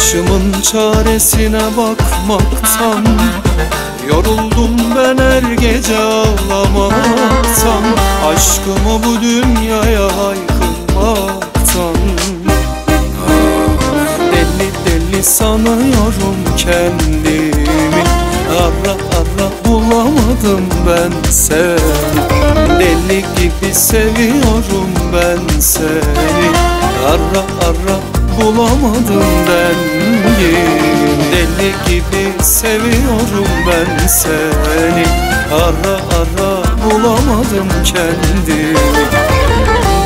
Aşkın çaresine bakmaktan Yoruldum ben her gece ağlamaktan Aşkımı bu dünyaya haykırmaktan Deli deli sanıyorum kendimi Ara ara bulamadım ben seni Deli gibi seviyorum ben seni Ara ara bulamadım dengim Deli gibi seviyorum ben seni. Ara ara bulamadım kendimi.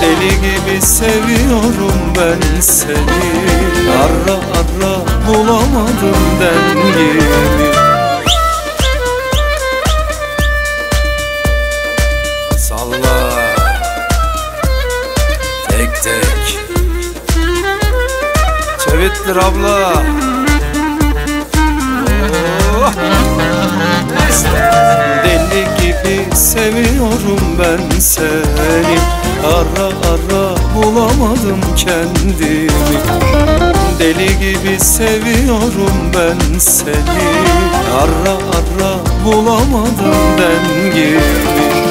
Deli gibi seviyorum ben seni. Ara ara bulamadım dengimi Çevittir abla. Deli gibi seviyorum ben seni. Ara ara bulamadım kendimi. Deli gibi seviyorum ben seni. Ara ara bulamadım dengimi